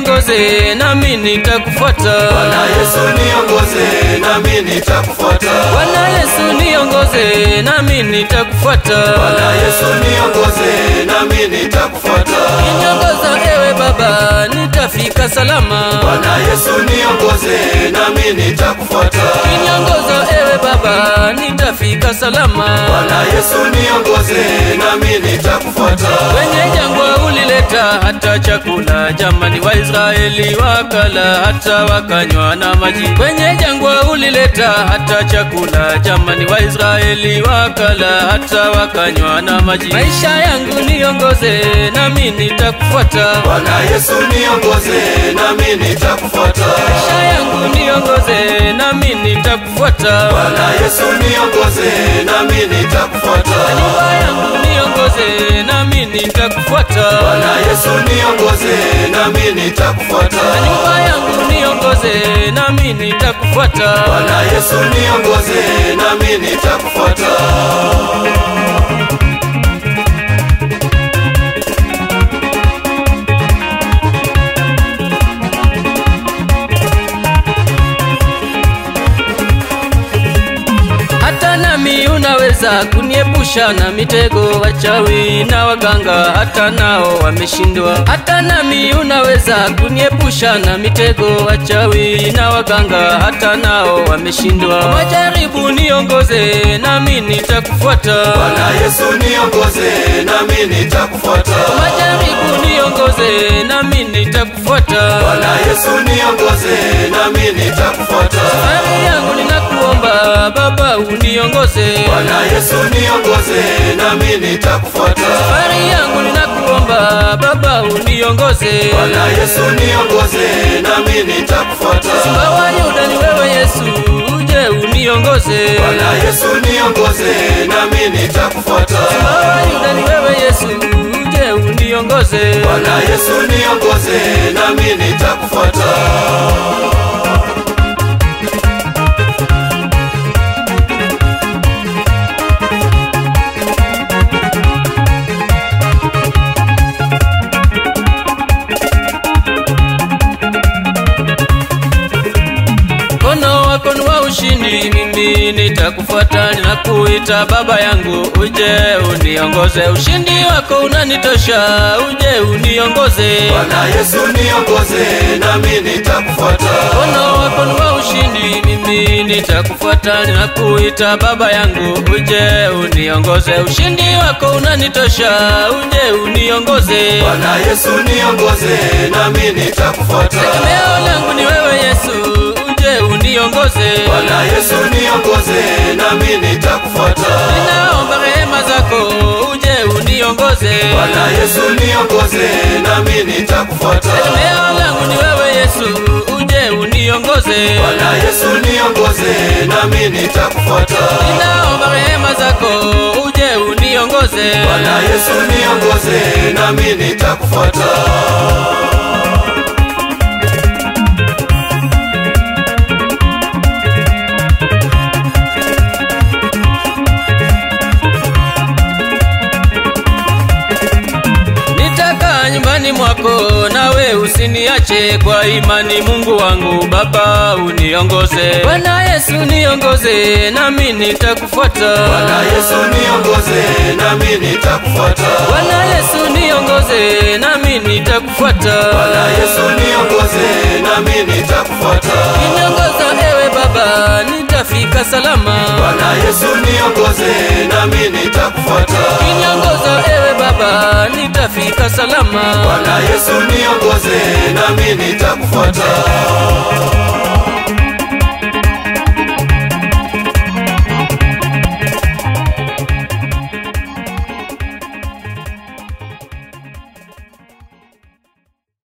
niongoze nami nitakufuata. Bwana Yesu niongoze nami nitakufuata. Bwana Yesu niongoze nami nitakufuata. Bwana Yesu niongoze nami nitakufuata. Niongoza ewe baba nitafika salama. Bwana Yesu niongoze nami nitakufuata. Niongoza ewe baba nitafika salama. Bwana Yesu niongoze nami nitakufuata. Wenye jangwa ulileta hata chakula, jamani, Waisraeli wakala hata wakanywa na maji. Kwenye jangwa ulileta hata chakula, jamani, Waisraeli wakala hata wakanywa na maji. Maisha yangu niongoze, nami nitakufuata. Bwana Yesu niongoze nami nitakufuata Maisha yangu niongoze, nami nitakufuata. Bwana Yesu niongoze nami nitakufuata niongoze, nami nitakufuata. Bwana Yesu niongoze nami nitakufuata. Nyumba yangu niongoze nami nitakufuata. Bwana Yesu niongoze nami nitakufuata nami kuniepusha na mitego wachawi na waganga hata nao wameshindwa. Hata nami unaweza kuniepusha na mitego wachawi na waganga hata nao wameshindwa. Wajaribu majaribu niongoze nami nitakufuata. Bwana Yesu niongoze nami nitakufuata. Wajaribu majaribu niongoze nami nitakufuata. Bwana Yesu niongoze nami nitakufuata. Safari yangu baba uniongoze Bwana Yesu niongoze nami nitakufuata. Safari yangu ninakuomba baba uniongoze Bwana Yesu niongoze nami nitakufuata. Simba wa Yuda ni wewe Yesu uje uniongoze Bwana Yesu niongoze nami nitakufuata. Simba wa Yuda ni wewe Yesu uje uniongoze Bwana Yesu niongoze nami nitakufuata ushindi, mimi nitakufuata, na kuita baba yangu, uje uniongoze. Ushindi wako unanitosha, uje uniongoze. Bwana Yesu niongoze nami nitakufuata Mkono wako ni wa ushindi, mimi nitakufuata, na ninakuita baba yangu, uje uniongoze. Ushindi wako unanitosha, uje uniongoze. Bwana Yesu niongoze nami nitakufuata Tegemeo langu ni wewe Yesu, uje uniongoze. Bwana Yesu niongoze nami nitakufuata Ninaomba rehema zako, uje uniongoze. Bwana Yesu niongoze nami nitakufuata Tegemeo langu ni wewe Yesu, uje uniongoze. Bwana Yesu niongoze nami nitakufuata Ninaomba rehema zako, uje uniongoze. Bwana Yesu niongoze nami nitakufuata usiniache kwa imani. Mungu wangu Baba, uniongoze. Bwana Yesu niongoze, nami nitakufuata. Bwana Yesu niongoze nami nitakufuata Bwana Yesu niongoze, nami nitakufuata. Bwana Yesu niongoze nami nitakufuata Niongoza ewe Baba, nitafika salama. Bwana Yesu niongoze nami nitakufuata Baba, nitafika salama. Bwana Yesu niongoze nami nitakufuata